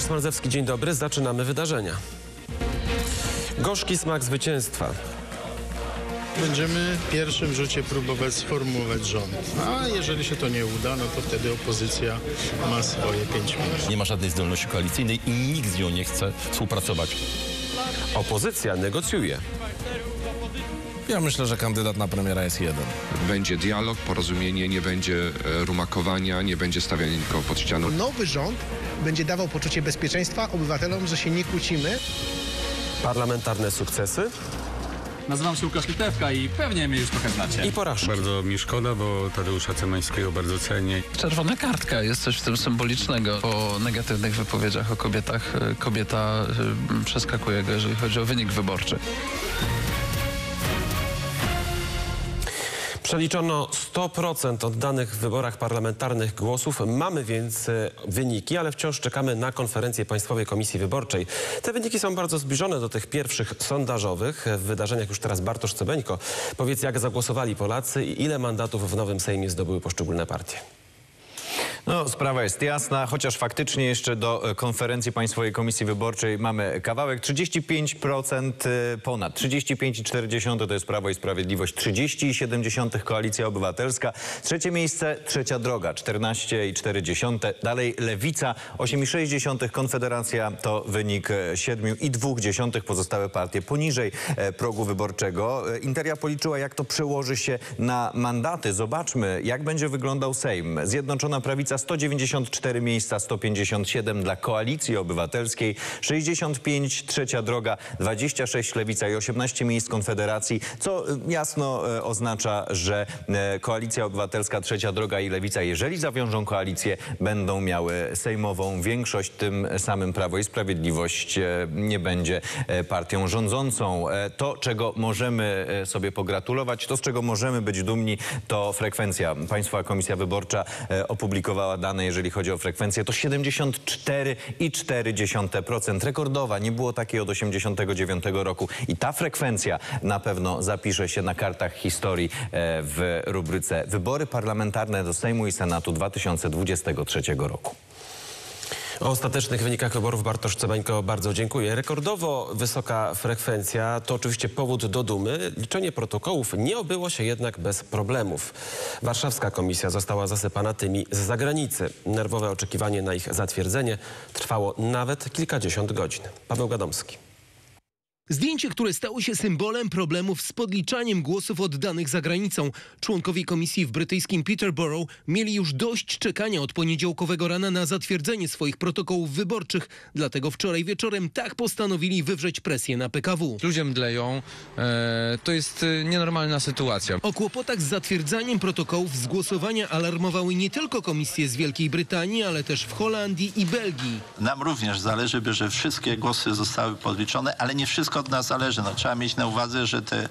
Łukasz Smarzewski, dzień dobry. Zaczynamy wydarzenia. Gorzki smak zwycięstwa. Będziemy w pierwszym rzucie próbować sformułować rząd. A jeżeli się to nie uda, no to wtedy opozycja ma swoje pięć minut. Nie ma żadnej zdolności koalicyjnej i nikt z nią nie chce współpracować. Opozycja negocjuje. Ja myślę, że kandydat na premiera jest jeden. Będzie dialog, porozumienie, nie będzie e, rumakowania, nie będzie stawiania nikogo pod ścianą. Nowy rząd będzie dawał poczucie bezpieczeństwa obywatelom, że się nie kłócimy. Parlamentarne sukcesy Nazywam się Łukasz Litewka i pewnie mnie już trochę znacie. i porażki. Bardzo mi szkoda, bo Tadeusza Cymańskiego bardzo cenię. Czerwona kartka, jest coś w tym symbolicznego. Po negatywnych wypowiedziach o kobietach y, kobieta y, przeskakuje go, jeżeli chodzi o wynik wyborczy. Przeliczono 100% oddanych w wyborach parlamentarnych głosów. Mamy więc e, wyniki, ale wciąż czekamy na konferencję Państwowej Komisji Wyborczej. Te wyniki są bardzo zbliżone do tych pierwszych sondażowych. W wydarzeniach już teraz Bartosz Cebeńko. Powiedz, jak zagłosowali Polacy i ile mandatów w nowym Sejmie zdobyły poszczególne partie. No, sprawa jest jasna, chociaż faktycznie jeszcze do e, konferencji Państwowej Komisji Wyborczej mamy kawałek. 35% e, ponad, 35,4 to jest Prawo i Sprawiedliwość, 30,7 Koalicja Obywatelska, trzecie miejsce Trzecia Droga, 14,4, dalej Lewica, 8,6 Konfederacja to wynik e, 7,2, pozostałe partie poniżej e, progu wyborczego. E, Interia policzyła, jak to przełoży się na mandaty. Zobaczmy, jak będzie wyglądał Sejm. Zjednoczona Prawica 194 miejsca, 157 dla Koalicji Obywatelskiej, 65 Trzecia Droga, 26 Lewica i 18 miejsc Konfederacji, co y, jasno y, oznacza, że y, Koalicja Obywatelska, Trzecia Droga i Lewica, jeżeli zawiążą koalicję, będą miały sejmową większość, tym samym Prawo i Sprawiedliwość nie będzie partią rządzącą. E, To, czego możemy sobie pogratulować, to, z czego możemy być dumni, to frekwencja. Państwowa Komisja Wyborcza e, dane, jeżeli chodzi o frekwencję, to 74,4%. Rekordowa, nie było takiej od 89 roku. I ta frekwencja na pewno zapisze się na kartach historii e, w rubryce Wybory parlamentarne do Sejmu i Senatu 2023 roku. O ostatecznych wynikach wyborów Bartosz Cebańko bardzo dziękuję. Rekordowo wysoka frekwencja to oczywiście powód do dumy. Liczenie protokołów nie obyło się jednak bez problemów. Warszawska komisja została zasypana tymi z zagranicy. Nerwowe oczekiwanie na ich zatwierdzenie trwało nawet kilkadziesiąt godzin. Paweł Gadomski. Zdjęcie, które stało się symbolem problemów z podliczaniem głosów oddanych za granicą. Członkowie komisji w brytyjskim Peterborough mieli już dość czekania od poniedziałkowego rana na zatwierdzenie swoich protokołów wyborczych. Dlatego wczoraj wieczorem tak postanowili wywrzeć presję na PKW. Ludzie mdleją. E, to jest e, nienormalna sytuacja. O kłopotach z zatwierdzaniem protokołów z głosowania alarmowały nie tylko komisje z Wielkiej Brytanii, ale też w Holandii i Belgii. Nam również zależy, by, że wszystkie głosy zostały podliczone, ale nie wszystko od nas zależy. No, trzeba mieć na uwadze, że te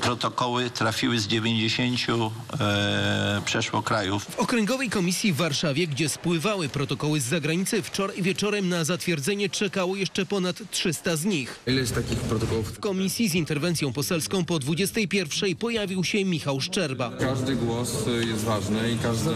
protokoły trafiły z 90 e, przeszło krajów. W Okręgowej Komisji w Warszawie, gdzie spływały protokoły z zagranicy, wczoraj wieczorem na zatwierdzenie czekało jeszcze ponad 300 z nich. Ile jest takich protokołów? W komisji z interwencją poselską po 21 pojawił się Michał Szczerba. Każdy głos jest ważny i każdy,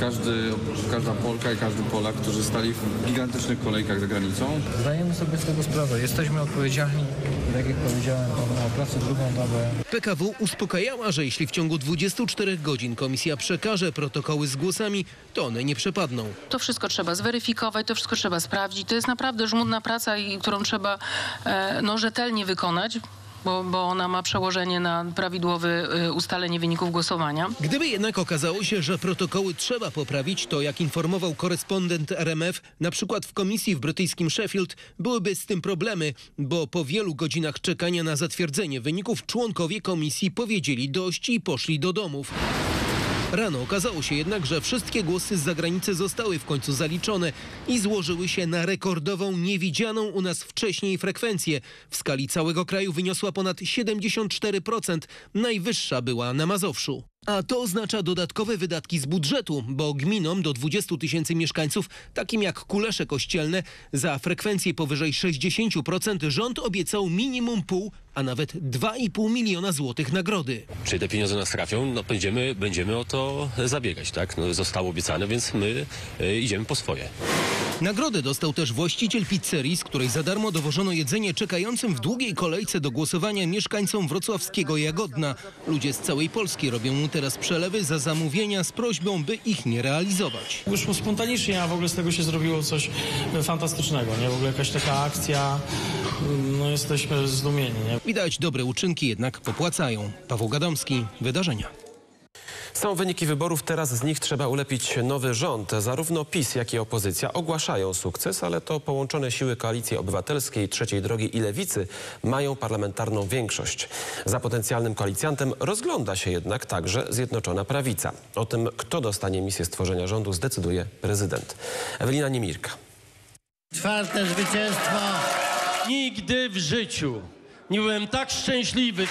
każdy, każda Polka i każdy Polak, którzy stali w gigantycznych kolejkach za granicą, Zdajemy sobie z tego sprawę. Jesteśmy odpowiedzialni, tak jak powiedziałem, o pracę drugą dobę. PKW uspokajała, że jeśli w ciągu 24 godzin komisja przekaże protokoły z głosami, to one nie przepadną. To wszystko trzeba zweryfikować, to wszystko trzeba sprawdzić. To jest naprawdę żmudna praca, i którą trzeba e, no, rzetelnie wykonać. Bo, bo ona ma przełożenie na prawidłowe e, ustalenie wyników głosowania. Gdyby jednak okazało się, że protokoły trzeba poprawić, to jak informował korespondent RMF, na przykład w komisji w brytyjskim Sheffield byłyby z tym problemy, bo po wielu godzinach czekania na zatwierdzenie wyników członkowie komisji powiedzieli dość i poszli do domów. Rano okazało się jednak, że wszystkie głosy z zagranicy zostały w końcu zaliczone i złożyły się na rekordową, niewidzianą u nas wcześniej frekwencję. W skali całego kraju wyniosła ponad 74%, najwyższa była na Mazowszu. A to oznacza dodatkowe wydatki z budżetu, bo gminom do 20 tysięcy mieszkańców, takim jak Kulesze Kościelne, za frekwencję powyżej 60% rząd obiecał minimum pół a nawet 2,5 miliona złotych nagrody. Czy te pieniądze nas trafią? No będziemy, będziemy o to zabiegać, tak? No, zostało obiecane, więc my y, idziemy po swoje. Nagrodę dostał też właściciel pizzerii, z której za darmo dowożono jedzenie czekającym w długiej kolejce do głosowania mieszkańcom wrocławskiego Jagodna. Ludzie z całej Polski robią mu teraz przelewy za zamówienia z prośbą, by ich nie realizować. Wyszło spontanicznie, a w ogóle z tego się zrobiło coś fantastycznego, nie? W ogóle jakaś taka akcja, no jesteśmy zdumieni, nie? Widać, dobre uczynki jednak popłacają. Paweł Gadomski, Wydarzenia. Są wyniki wyborów, teraz z nich trzeba ulepić nowy rząd. Zarówno PiS, jak i opozycja ogłaszają sukces, ale to połączone siły Koalicji Obywatelskiej, Trzeciej Drogi i Lewicy mają parlamentarną większość. Za potencjalnym koalicjantem rozgląda się jednak także Zjednoczona Prawica. O tym, kto dostanie misję stworzenia rządu, zdecyduje prezydent. Ewelina Niemirka. Czwarte zwycięstwo. Nigdy w życiu nie byłem tak szczęśliwy.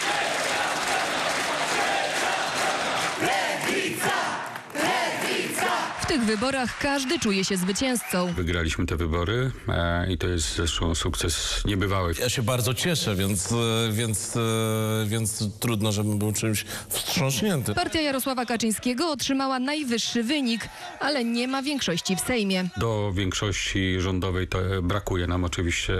W tych wyborach każdy czuje się zwycięzcą. Wygraliśmy te wybory e, i to jest zresztą sukces niebywały. Ja się bardzo cieszę, więc, e, więc, e, więc trudno, żebym był czymś wstrząśnięty. Partia Jarosława Kaczyńskiego otrzymała najwyższy wynik, ale nie ma większości w Sejmie. Do większości rządowej to e, brakuje nam oczywiście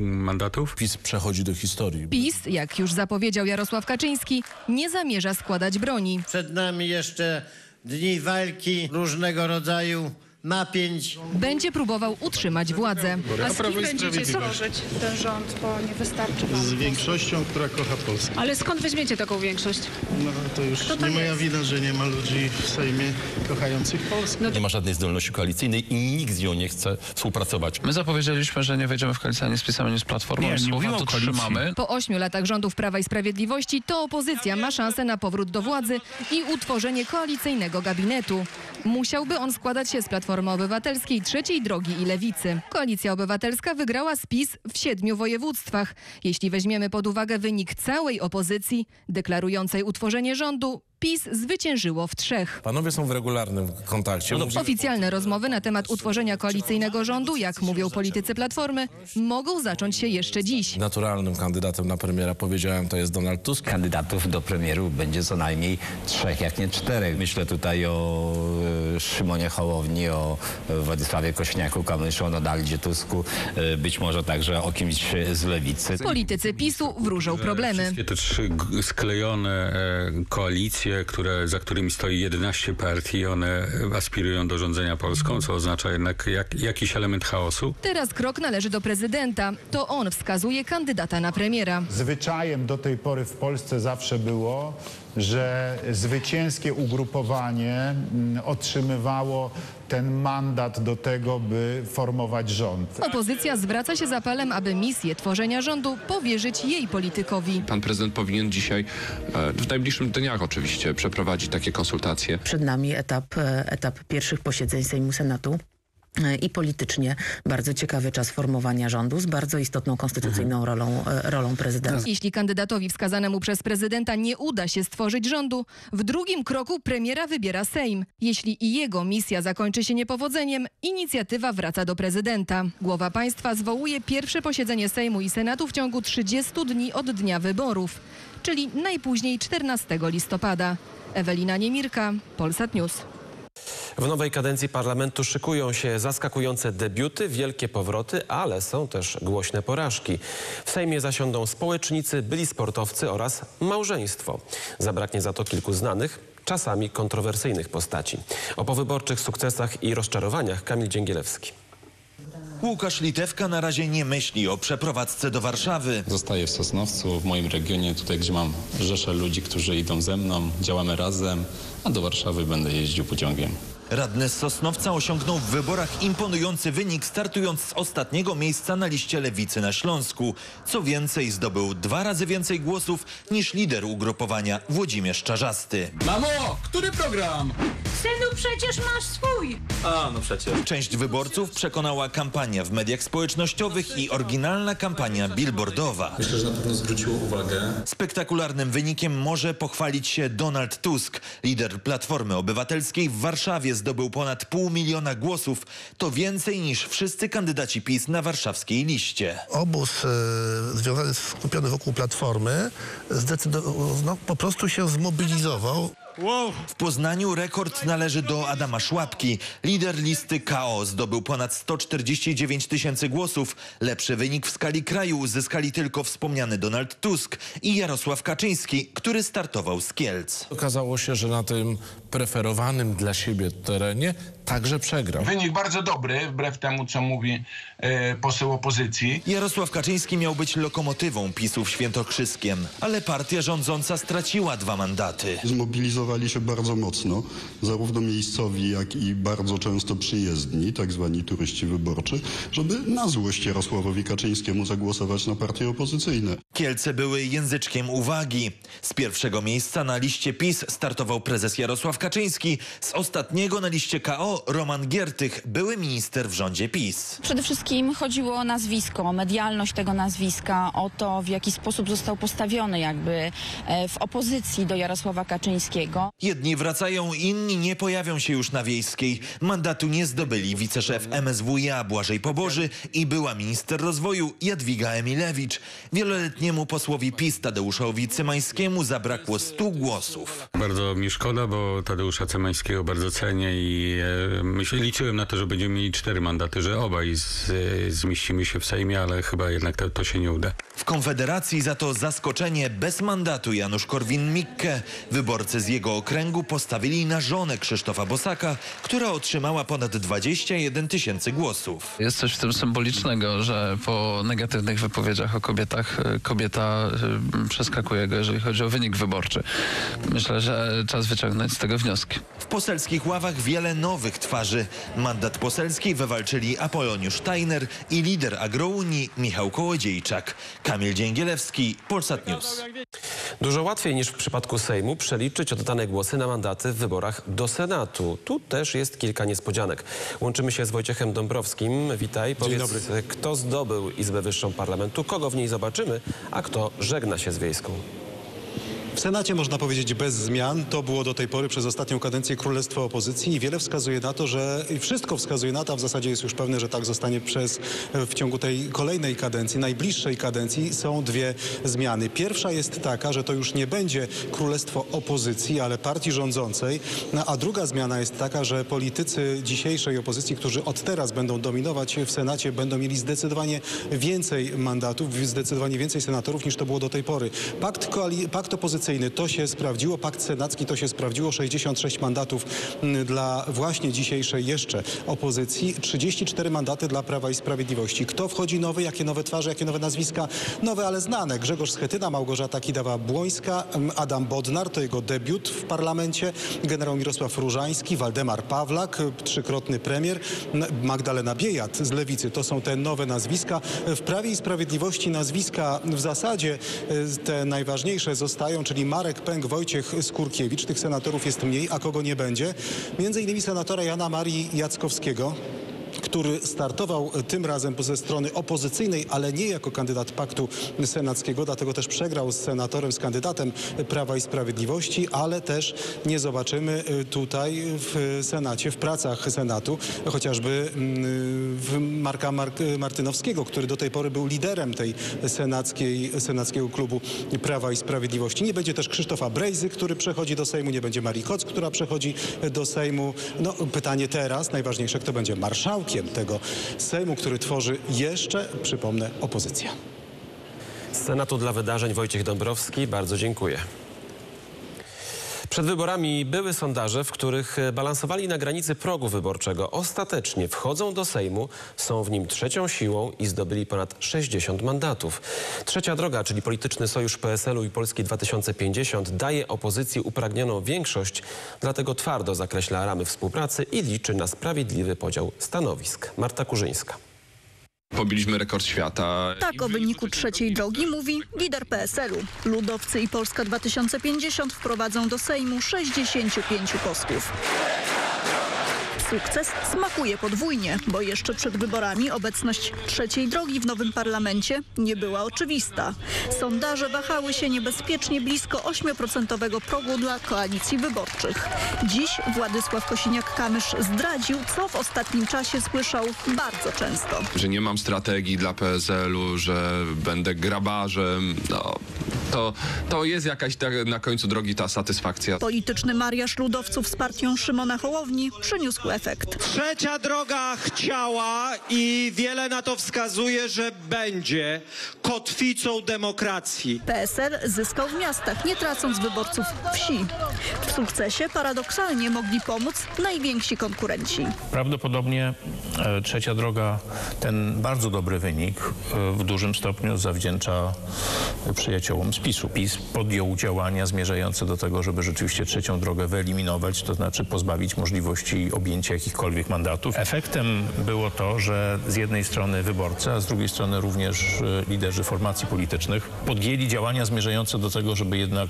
mandatów. PiS przechodzi do historii. PiS, jak już zapowiedział Jarosław Kaczyński, nie zamierza składać broni. Przed nami jeszcze dni walki, różnego rodzaju napięć. Będzie próbował utrzymać władzę. A z kim będziecie tworzyć ten rząd, bo nie wystarczy wam. Z większością, która kocha Polskę. Ale skąd weźmiecie taką większość? No to już to nie moja jest? wina, że nie ma ludzi w Sejmie kochających Polskę. Nie ma żadnej zdolności koalicyjnej i nikt z nią nie chce współpracować. My zapowiedzieliśmy, że nie wejdziemy w koalicję ani z PiSem, ani z Platformą. Nie, nie Słowa mówimy o to koalicji. trzymamy. Po ośmiu latach rządów Prawa i Sprawiedliwości to opozycja ma szansę na powrót do władzy i utworzenie koalicyjnego gabinetu. Musiałby on składać się z Platformy Obywatelskiej, Trzeciej Drogi i Lewicy. Koalicja Obywatelska wygrała spis w siedmiu województwach. Jeśli weźmiemy pod uwagę wynik całej opozycji, deklarującej utworzenie rządu, PiS zwyciężyło w trzech. Panowie są w regularnym kontakcie. Mówimy- Oficjalne rozmowy na temat utworzenia koalicyjnego rządu, jak mówią politycy Platformy, mogą zacząć się jeszcze dziś. Naturalnym kandydatem na premiera, powiedziałem, to jest Donald Tusk. Kandydatów do premieru będzie co najmniej trzech, jak nie czterech. Myślę tutaj o e, Szymonie Hołowni, o e, Władysławie Kośniaku, Kamyszu, o Donaldzie Tusku, e, być może także o kimś z lewicy. Politycy PiSu wróżą problemy. Wszystkie te trzy sklejone e, koalicje, które, za którymi stoi 11 partii, one aspirują do rządzenia Polską, co oznacza jednak jak, jakiś element chaosu. Teraz krok należy do prezydenta. To on wskazuje kandydata na premiera. Zwyczajem do tej pory w Polsce zawsze było, że zwycięskie ugrupowanie mm, otrzymywało ten mandat do tego, by formować rząd. Opozycja zwraca się z apelem, aby misję tworzenia rządu powierzyć jej politykowi. Pan prezydent powinien dzisiaj, e, w najbliższych dniach oczywiście, przeprowadzić takie konsultacje. Przed nami etap, e, etap pierwszych posiedzeń Sejmu Senatu. I politycznie bardzo ciekawy czas formowania rządu z bardzo istotną konstytucyjną rolą, e, rolą prezydenta. Jeśli kandydatowi wskazanemu przez prezydenta nie uda się stworzyć rządu, w drugim kroku premiera wybiera Sejm. Jeśli i jego misja zakończy się niepowodzeniem, inicjatywa wraca do prezydenta. Głowa państwa zwołuje pierwsze posiedzenie Sejmu i Senatu w ciągu 30 dni od dnia wyborów, czyli najpóźniej 14 listopada. Ewelina Niemirka, Polsat News. W nowej kadencji parlamentu szykują się zaskakujące debiuty, wielkie powroty, ale są też głośne porażki. W Sejmie zasiądą społecznicy, byli sportowcy oraz małżeństwo. Zabraknie za to kilku znanych, czasami kontrowersyjnych postaci. O powyborczych sukcesach i rozczarowaniach Kamil Dzięgielewski. Łukasz Litewka na razie nie myśli o przeprowadzce do Warszawy. Zostaję w Sosnowcu, w moim regionie, tutaj gdzie mam rzeszę ludzi, którzy idą ze mną, działamy razem, a do Warszawy będę jeździł pociągiem. Radny z Sosnowca osiągnął w wyborach imponujący wynik, startując z ostatniego miejsca na liście lewicy na Śląsku. Co więcej, zdobył dwa razy więcej głosów niż lider ugrupowania Włodzimierz Czarzasty. Mamo, który program? Synu, przecież masz swój. A, no przecież. Część wyborców przekonała kampania w mediach społecznościowych i oryginalna kampania billboardowa. Myślę, że na pewno zwróciło uwagę. Spektakularnym wynikiem może pochwalić się Donald Tusk. Lider Platformy Obywatelskiej w Warszawie zdobył ponad pół miliona głosów. To więcej niż wszyscy kandydaci PiS na warszawskiej liście. Obóz e, związany, skupiony wokół Platformy zdecydował, no, po prostu się zmobilizował. W Poznaniu rekord należy do Adama Szłapki. Lider listy KO zdobył ponad 149 tysięcy głosów. Lepszy wynik w skali kraju uzyskali tylko wspomniany Donald Tusk i Jarosław Kaczyński, który startował z Kielc. Okazało się, że na tym preferowanym dla siebie terenie także przegrał. Wynik bardzo dobry, wbrew temu, co mówi e, poseł opozycji. Jarosław Kaczyński miał być lokomotywą PiSu w Świętokrzyskiem, ale partia rządząca straciła dwa mandaty. Zmobilizowali się bardzo mocno, zarówno miejscowi, jak i bardzo często przyjezdni, tak zwani turyści wyborczy, żeby na złość Jarosławowi Kaczyńskiemu zagłosować na partie opozycyjne. Kielce były języczkiem uwagi. Z pierwszego miejsca na liście PiS startował prezes Jarosław Kaczyński, z ostatniego na liście KO Roman Giertych, były minister w rządzie PiS. Przede wszystkim chodziło o nazwisko, o medialność tego nazwiska, o to, w jaki sposób został postawiony jakby e, w opozycji do Jarosława Kaczyńskiego. Jedni wracają, inni nie pojawią się już na wiejskiej. Mandatu nie zdobyli wiceszef MSWiA Błażej Poboży i była minister rozwoju Jadwiga Emilewicz. Wieloletniemu posłowi PiS Tadeuszowi Cymańskiemu zabrakło 100 głosów. Bardzo mi szkoda, bo Tadeusza Cemańskiego bardzo cenię i e, myślę, liczyłem na to, że będziemy mieli cztery mandaty, że obaj z, e, zmieścimy się w Sejmie, ale chyba jednak to, to się nie uda. W Konfederacji za to zaskoczenie bez mandatu Janusz Korwin-Mikke. Wyborcy z jego okręgu postawili na żonę Krzysztofa Bosaka, która otrzymała ponad 21 tysięcy głosów. Jest coś w tym symbolicznego, że po negatywnych wypowiedziach o kobietach e, kobieta przeskakuje go, jeżeli chodzi o wynik wyborczy. Myślę, że czas wyciągnąć z tego wnioski. W poselskich ławach wiele nowych twarzy. Mandat poselski wywalczyli Apoloniusz Steiner i lider agrounii Michał Kołodziejczak. Kamil Dzięgielewski, Polsat News. Dużo łatwiej niż w przypadku Sejmu przeliczyć oddane głosy na mandaty w wyborach do Senatu. Tu też jest kilka niespodzianek. Łączymy się z Wojciechem Dąbrowskim. Witaj. Powiedz, dobry. kto zdobył Izbę Wyższą Parlamentu, kogo w niej zobaczymy, a kto żegna się z Wiejską. W Senacie można powiedzieć bez zmian. To było do tej pory przez ostatnią kadencję Królestwo Opozycji i wiele wskazuje na to, że wszystko wskazuje na to, a w zasadzie jest już pewne, że tak zostanie przez w ciągu tej kolejnej kadencji, najbliższej kadencji są dwie zmiany. Pierwsza jest taka, że to już nie będzie Królestwo Opozycji, ale partii rządzącej, no, a druga zmiana jest taka, że politycy dzisiejszej opozycji, którzy od teraz będą dominować w Senacie, będą mieli zdecydowanie więcej mandatów, zdecydowanie więcej senatorów niż to było do tej pory. Pakt, koali- pakt opozycyjny to się sprawdziło, pakt senacki to się sprawdziło, 66 mandatów mm, dla właśnie dzisiejszej jeszcze opozycji, 34 mandaty dla Prawa i Sprawiedliwości. Kto wchodzi nowy, jakie nowe twarze, jakie nowe nazwiska? Nowe, ale znane. Grzegorz Schetyna, Małgorzata Kidawa-Błońska, mm, Adam Bodnar, to jego debiut w parlamencie, generał Mirosław Różański, Waldemar Pawlak, trzykrotny premier, n- Magdalena Biejat z Lewicy. To są te nowe nazwiska. W Prawie i Sprawiedliwości nazwiska w zasadzie y, te najważniejsze zostają, czyli Marek Pęk, Wojciech Skurkiewicz. Tych senatorów jest mniej, a kogo nie będzie? Między innymi senatora Jana Marii Jackowskiego który startował tym razem ze strony opozycyjnej, ale nie jako kandydat paktu senackiego, dlatego też przegrał z senatorem, z kandydatem Prawa i Sprawiedliwości, ale też nie zobaczymy y, tutaj w Senacie, w pracach Senatu, chociażby mm, Marka Mark Martynowskiego, który do tej pory był liderem tej senackiej, senackiego klubu Prawa i Sprawiedliwości. Nie będzie też Krzysztofa Brejzy, który przechodzi do Sejmu, nie będzie Marii Koc, która przechodzi do Sejmu. No, pytanie teraz, najważniejsze, kto będzie marszałkiem tego Sejmu, który tworzy jeszcze, przypomnę, opozycja. Z Senatu dla Wydarzeń Wojciech Dąbrowski. Bardzo dziękuję. Przed wyborami były sondaże, w których balansowali na granicy progu wyborczego. Ostatecznie wchodzą do Sejmu, są w nim trzecią siłą i zdobyli ponad 60 mandatów. Trzecia droga, czyli polityczny sojusz PSL-u i Polski 2050 daje opozycji upragnioną większość, dlatego twardo zakreśla ramy współpracy i liczy na sprawiedliwy podział stanowisk. Marta Kurzyńska. Pobiliśmy rekord świata. Tak o wyniku trzeciej drogi mówi lider PSL-u. Ludowcy i Polska 2050 wprowadzą do Sejmu 65 posłów. Sukces smakuje podwójnie, bo jeszcze przed wyborami obecność trzeciej drogi w nowym parlamencie nie była oczywista. Sondaże wahały się niebezpiecznie blisko 8% progu dla koalicji wyborczych. Dziś Władysław Kosiniak-Kamysz zdradził, co w ostatnim czasie słyszał bardzo często. Że nie mam strategii dla PSL-u, że będę grabarzem. No, to, to jest jakaś ta, na końcu drogi ta satysfakcja. Polityczny mariaż ludowców z partią Szymona Hołowni przyniósł efekt. Trzecia droga chciała i wiele na to wskazuje, że będzie kotwicą demokracji. PSL zyskał w miastach, nie tracąc wyborców wsi. W sukcesie paradoksalnie mogli pomóc najwięksi konkurenci. Prawdopodobnie e, trzecia droga ten bardzo dobry wynik e, w dużym stopniu zawdzięcza przyjaciołom z PiSu. PiS podjął działania zmierzające do tego, żeby rzeczywiście trzecią drogę wyeliminować, to znaczy pozbawić możliwości objęcia jakichkolwiek mandatów. Efektem było to, że z jednej strony wyborcy, a z drugiej strony również e, liderzy formacji politycznych podjęli działania zmierzające do tego, żeby jednak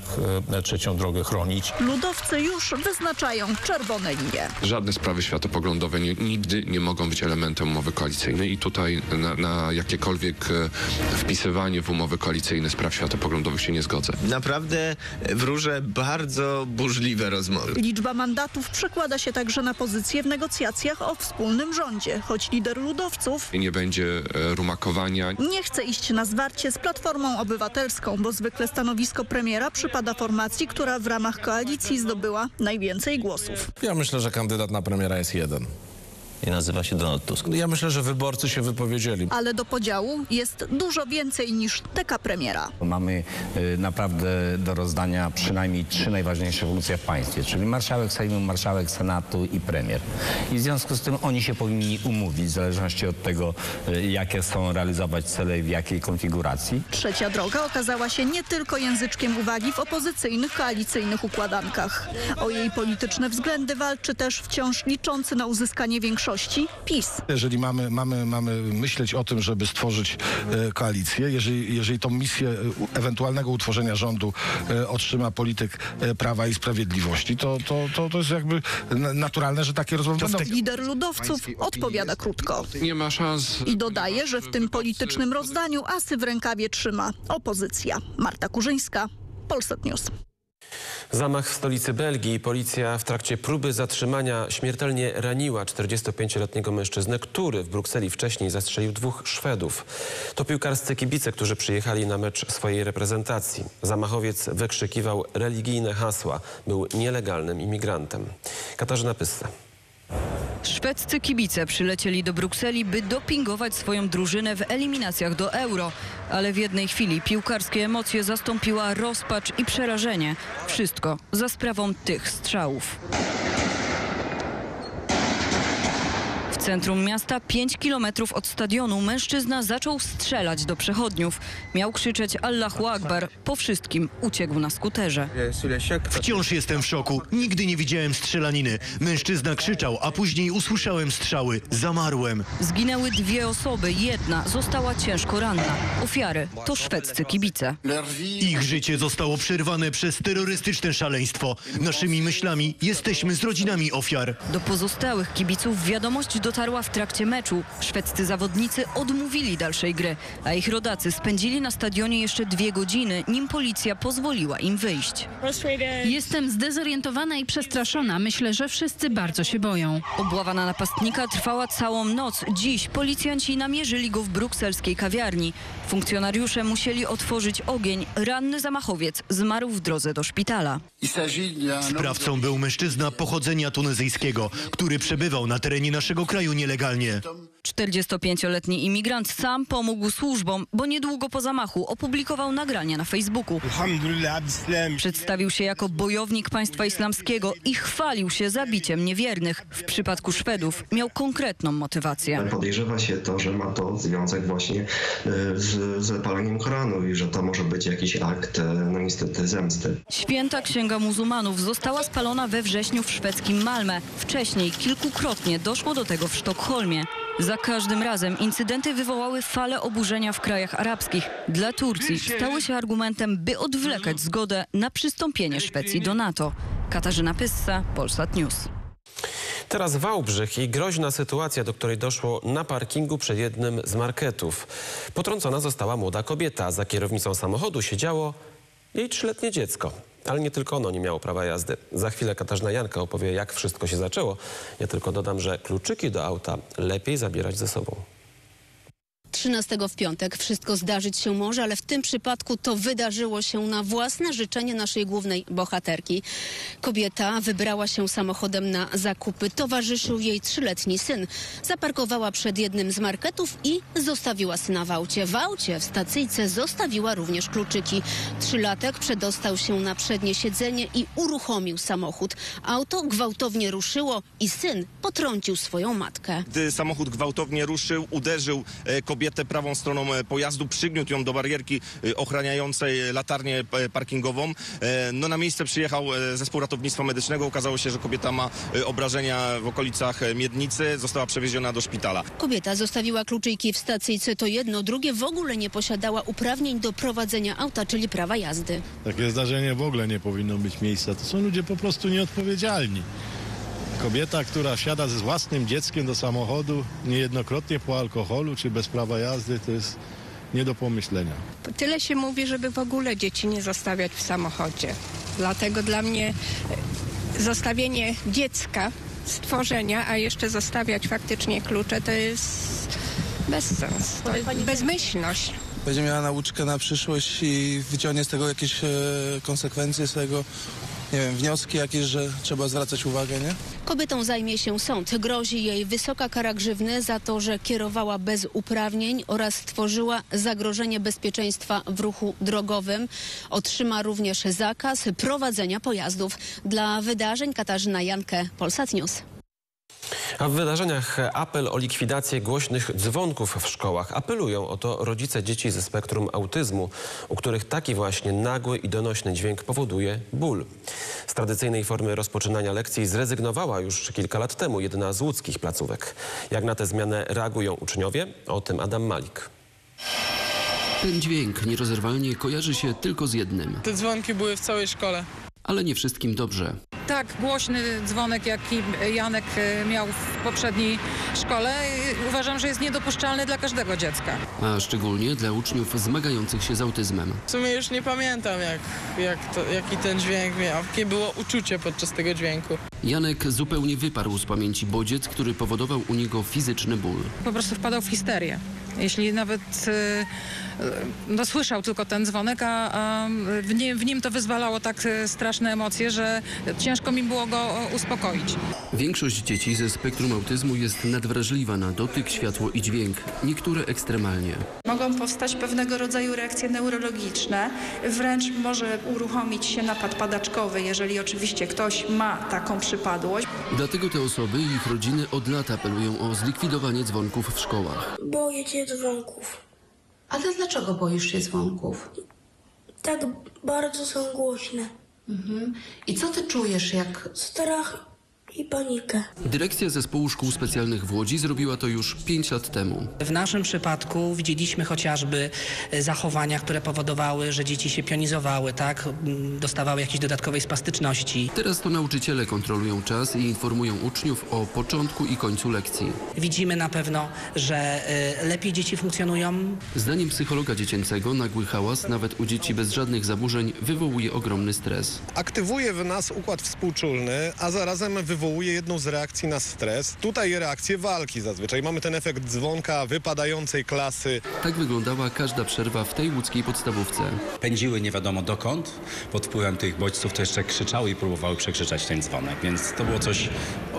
e, trzecią drogę chronić. Ludowcy już wyznaczają czerwone linie. Żadne sprawy światopoglądowe nie, nigdy nie mogą być elementem umowy koalicyjnej i tutaj na, na jakiekolwiek e, wpisywanie w umowy koalicyjne spraw światopoglądowych się nie zgodzę. Naprawdę wróżę bardzo burzliwe rozmowy. Liczba mandatów przekłada się także na pozycję w negocjacjach o wspólnym rządzie, choć lider ludowców nie będzie e, rumakowania. nie chce iść na zwarcie z Platformą Obywatelską, bo zwykle stanowisko premiera przypada formacji, która w ramach koalicji zdobyła najwięcej głosów. Ja myślę, że kandydat na premiera jest jeden. I nazywa się Donald Tusk. Ja myślę, że wyborcy się wypowiedzieli. Ale do podziału jest dużo więcej niż teka premiera. Mamy y, naprawdę do rozdania przynajmniej trzy najważniejsze funkcje w państwie, czyli marszałek Sejmu, marszałek Senatu i premier. I w związku z tym oni się powinni umówić w zależności od tego, y, jakie są realizować cele i w jakiej konfiguracji. Trzecia droga okazała się nie tylko języczkiem uwagi w opozycyjnych koalicyjnych układankach. O jej polityczne względy walczy też wciąż liczący na uzyskanie większości PiS. Jeżeli mamy, mamy, mamy myśleć o tym, żeby stworzyć e, koalicję, jeżeli, jeżeli tą misję e, ewentualnego utworzenia rządu e, otrzyma polityk e, Prawa i Sprawiedliwości, to, to, to, to jest jakby na- naturalne, że takie rozmowy będą. Lider ludowców odpowiada krótko. Nie ma szans. I dodaje, że w tym politycznym rozdaniu asy w rękawie trzyma opozycja. Marta Kurzyńska, Polsat News. Zamach w stolicy Belgii. Policja w trakcie próby zatrzymania śmiertelnie raniła 45-letniego mężczyznę, który w Brukseli wcześniej zastrzelił dwóch Szwedów. To piłkarscy kibice, którzy przyjechali na mecz swojej reprezentacji. Zamachowiec wykrzykiwał religijne hasła. Był nielegalnym imigrantem. Katarzyna Pyssa. Szwedzcy kibice przylecieli do Brukseli, by dopingować swoją drużynę w eliminacjach do Euro. Ale w jednej chwili piłkarskie emocje zastąpiła rozpacz i przerażenie. Wszystko za sprawą tych strzałów. W centrum miasta, 5 kilometrów od stadionu, mężczyzna zaczął strzelać do przechodniów. Miał krzyczeć Allahu Akbar. Po wszystkim uciekł na skuterze. Wciąż jestem w szoku. Nigdy nie widziałem strzelaniny. Mężczyzna krzyczał, a później usłyszałem strzały. Zamarłem. Zginęły dwie osoby, jedna została ciężko ranna. Ofiary to szwedzcy kibice. Ich życie zostało przerwane przez terrorystyczne szaleństwo. Naszymi myślami jesteśmy z rodzinami ofiar. Do pozostałych kibiców wiadomość dotarła w trakcie meczu. Szwedzcy zawodnicy odmówili dalszej gry, a ich rodacy spędzili na stadionie jeszcze dwie godziny, nim policja pozwoliła im wyjść. Jestem zdezorientowana i przestraszona. Myślę, że wszyscy bardzo się boją. Obława na napastnika trwała całą noc. Dziś policjanci namierzyli go w brukselskiej kawiarni. Funkcjonariusze musieli otworzyć ogień. Ranny zamachowiec zmarł w drodze do szpitala. Sprawcą był mężczyzna pochodzenia tunezyjskiego, który przebywał na terenie naszego kraju nielegalnie. 45-letni imigrant sam pomógł służbom, bo niedługo po zamachu opublikował nagrania na Facebooku. Przedstawił się jako bojownik państwa islamskiego i chwalił się zabiciem niewiernych. W przypadku Szwedów miał konkretną motywację. Podejrzewa się to, że ma to związek właśnie e, z zapaleniem Koranu i że to może być jakiś akt, e, no niestety, zemsty. Święta Księga Muzułmanów została spalona we wrześniu w szwedzkim Malmę. Wcześniej kilkukrotnie doszło do tego w Sztokholmie. Za każdym razem incydenty wywołały falę oburzenia w krajach arabskich. Dla Turcji stały się argumentem, by odwlekać zgodę na przystąpienie Szwecji do NATO. Katarzyna Pyssa, Polsat News. Teraz Wałbrzych i groźna sytuacja, do której doszło na parkingu przed jednym z marketów. Potrącona została młoda kobieta. Za kierownicą samochodu siedziało jej trzyletnie dziecko. Ale nie tylko ono nie miało prawa jazdy. Za chwilę Katarzyna Janka opowie, jak wszystko się zaczęło. Ja tylko dodam, że kluczyki do auta lepiej zabierać ze sobą. 13 w piątek wszystko zdarzyć się może, ale w tym przypadku to wydarzyło się na własne życzenie naszej głównej bohaterki. Kobieta wybrała się samochodem na zakupy. Towarzyszył jej trzyletni syn. Zaparkowała przed jednym z marketów i zostawiła syna w aucie. W aucie w stacyjce zostawiła również kluczyki. Trzylatek przedostał się na przednie siedzenie i uruchomił samochód. Auto gwałtownie ruszyło i syn potrącił swoją matkę. Gdy samochód gwałtownie ruszył, uderzył e, kobietę prawą stroną e, pojazdu, przygniótł ją do barierki e, ochraniającej latarnię e, parkingową. E, No na miejsce przyjechał zespół ratownictwa medycznego. Okazało się, że kobieta ma obrażenia w okolicach miednicy. Została przewieziona do szpitala. Kobieta zostawiła kluczyki w stacyjce, to jedno, drugie w ogóle nie posiadała uprawnień do prowadzenia auta, czyli prawa jazdy. Takie zdarzenie w ogóle nie powinno mieć miejsca. To są ludzie po prostu nieodpowiedzialni. Kobieta, która wsiada ze własnym dzieckiem do samochodu, niejednokrotnie po alkoholu czy bez prawa jazdy, to jest nie do pomyślenia. Tyle się mówi, żeby w ogóle dzieci nie zostawiać w samochodzie. Dlatego dla mnie e, zostawienie dziecka, stworzenia, a jeszcze zostawiać faktycznie klucze, to jest bezsens, to jest bezmyślność. będzie miała nauczkę na przyszłość i wyciągnie z tego jakieś e, konsekwencje, z tego, nie wiem, wnioski jakieś, że trzeba zwracać uwagę, nie? Kobietą zajmie się sąd. Grozi jej wysoka kara grzywny za to, że kierowała bez uprawnień oraz stworzyła zagrożenie bezpieczeństwa w ruchu drogowym. Otrzyma również zakaz prowadzenia pojazdów. Dla wydarzeń Katarzyna Jankę, Polsat News. A w wydarzeniach apel o likwidację głośnych dzwonków w szkołach. Apelują o to rodzice dzieci ze spektrum autyzmu, u których taki właśnie nagły i donośny dźwięk powoduje ból. Z tradycyjnej formy rozpoczynania lekcji zrezygnowała już kilka lat temu jedna z łódzkich placówek. Jak na tę zmianę reagują uczniowie? O tym Adam Malik. Ten dźwięk nierozerwalnie kojarzy się tylko z jednym, Te dzwonki były w całej szkole. ale nie wszystkim dobrze. Tak, głośny dzwonek, jaki Janek e, miał w poprzedniej szkole, e, uważam, że jest niedopuszczalny dla każdego dziecka. A szczególnie dla uczniów zmagających się z autyzmem. W sumie już nie pamiętam, jak, jak to, jaki ten dźwięk miał, jakie było uczucie podczas tego dźwięku. Janek zupełnie wyparł z pamięci bodziec, który powodował u niego fizyczny ból. Po prostu wpadał w histerię. Jeśli nawet e, no, słyszał tylko ten dzwonek, a, a w, nim, w nim to wyzwalało tak e, straszne emocje, że ciężko mi było go e, uspokoić. Większość dzieci ze spektrum autyzmu jest nadwrażliwa na dotyk, światło i dźwięk, niektóre ekstremalnie. Mogą powstać pewnego rodzaju reakcje neurologiczne, wręcz może uruchomić się napad padaczkowy, jeżeli oczywiście ktoś ma taką przypadłość. Dlatego te osoby i ich rodziny od lat apelują o zlikwidowanie dzwonków w szkołach. Boję się dzwonków. A ty dlaczego boisz się dzwonków? Tak bardzo są głośne. Mhm. I co ty czujesz, jak Strach i panikę. Dyrekcja Zespołu Szkół Specjalnych w Łodzi zrobiła to już 5 lat temu. W naszym przypadku widzieliśmy chociażby e, zachowania, które powodowały, że dzieci się pionizowały, tak? Mm, dostawały jakiejś dodatkowej spastyczności. Teraz to nauczyciele kontrolują czas i informują uczniów o początku i końcu lekcji. Widzimy na pewno, że e, lepiej dzieci funkcjonują. Zdaniem psychologa dziecięcego nagły hałas nawet u dzieci bez żadnych zaburzeń wywołuje ogromny stres. aktywuje w nas układ współczulny, a zarazem wywołuje jedną z reakcji na stres. Tutaj reakcję walki zazwyczaj. Mamy ten efekt dzwonka, wypadającej klasy. Tak wyglądała każda przerwa w tej łódzkiej podstawówce. pędziły nie wiadomo dokąd. Pod wpływem tych bodźców to jeszcze krzyczały i próbowały przekrzyczeć ten dzwonek, więc to było coś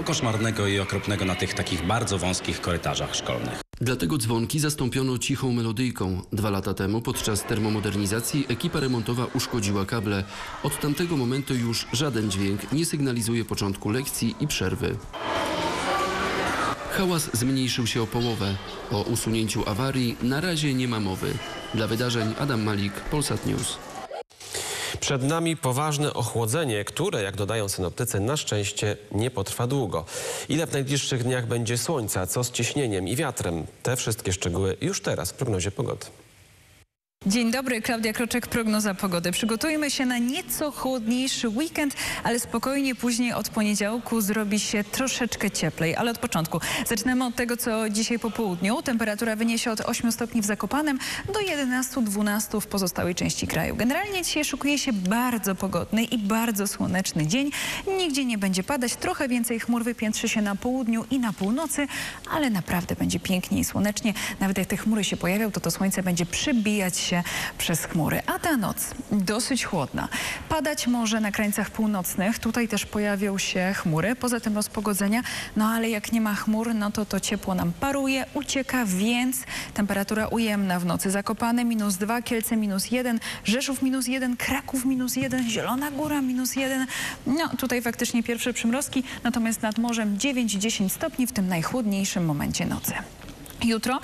koszmarnego i okropnego na tych takich bardzo wąskich korytarzach szkolnych. Dlatego dzwonki zastąpiono cichą melodyjką. Dwa lata temu podczas termomodernizacji ekipa remontowa uszkodziła kable. Od tamtego momentu już żaden dźwięk nie sygnalizuje początku lekcji i przerwy. Hałas zmniejszył się o połowę. O usunięciu awarii na razie nie ma mowy. Dla wydarzeń Adam Malik, Polsat News. Przed nami poważne ochłodzenie, które, jak dodają synoptycy, na szczęście nie potrwa długo. Ile w najbliższych dniach będzie słońca, co z ciśnieniem i wiatrem? Te wszystkie szczegóły już teraz w prognozie pogody. Dzień dobry, Klaudia Kroczek, prognoza pogody. Przygotujmy się na nieco chłodniejszy weekend, ale spokojnie później od poniedziałku zrobi się troszeczkę cieplej. Ale od początku. Zaczynamy od tego, co dzisiaj po południu. Temperatura wyniesie od 8 stopni w Zakopanem do 11-12 w pozostałej części kraju. Generalnie dzisiaj szykuje się bardzo pogodny i bardzo słoneczny dzień. Nigdzie nie będzie padać. Trochę więcej chmur wypiętrzy się na południu i na północy, ale naprawdę będzie pięknie i słonecznie. Nawet jak te chmury się pojawią, to to słońce będzie przybijać się przez chmury. A ta noc dosyć chłodna. Padać może na krańcach północnych. Tutaj też pojawią się chmury. Poza tym rozpogodzenia. No ale jak nie ma chmur, no to to ciepło nam paruje, ucieka, więc temperatura ujemna w nocy. Zakopane minus 2, Kielce minus 1, Rzeszów minus 1, Kraków minus 1, Zielona Góra minus 1. No tutaj faktycznie pierwsze przymrozki, natomiast nad morzem 9-10 stopni w tym najchłodniejszym momencie nocy. Jutro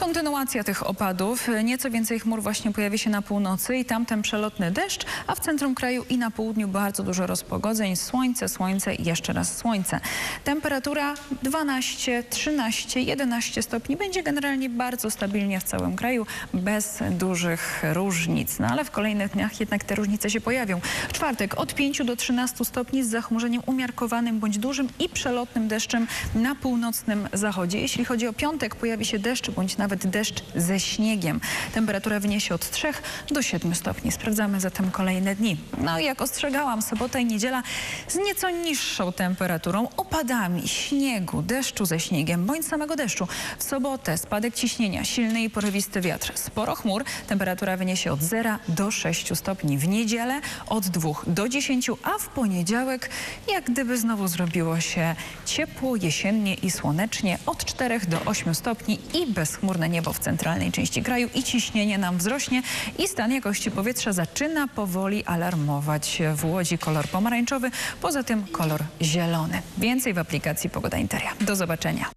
kontynuacja tych opadów. Nieco więcej chmur właśnie pojawi się na północy i tamten przelotny deszcz, a w centrum kraju i na południu bardzo dużo rozpogodzeń. Słońce, słońce i jeszcze raz słońce. Temperatura 12, 13, 11 stopni. Będzie generalnie bardzo stabilnie w całym kraju, bez dużych różnic. No ale w kolejnych dniach jednak te różnice się pojawią. W czwartek od 5 do 13 stopni z zachmurzeniem umiarkowanym bądź dużym i przelotnym deszczem na północnym zachodzie. Jeśli chodzi o piątek, pojawi się deszcz bądź nawet deszcz ze śniegiem. Temperatura wyniesie od 3 do 7 stopni. Sprawdzamy zatem kolejne dni. No i jak ostrzegałam, sobota i niedziela z nieco niższą temperaturą, opadami, śniegu, deszczu ze śniegiem bądź samego deszczu. W sobotę spadek ciśnienia, silny i porywisty wiatr, sporo chmur. Temperatura wyniesie od 0 do 6 stopni. W niedzielę od 2 do 10, a w poniedziałek jak gdyby znowu zrobiło się ciepło, jesiennie i słonecznie od 4 do 8 stopni i bezchmurne niebo w centralnej części kraju i ciśnienie nam wzrośnie i stan jakości powietrza zaczyna powoli alarmować w Łodzi kolor pomarańczowy, poza tym kolor zielony. Więcej w aplikacji Pogoda Interia. Do zobaczenia.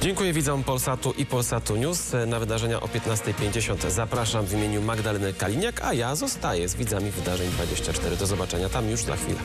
Dziękuję widzom Polsatu i Polsatu News. Na wydarzenia o 15.50 zapraszam w imieniu Magdaleny Kaliniak, a ja zostaję z widzami wydarzeń 24. Do zobaczenia tam już za chwilę.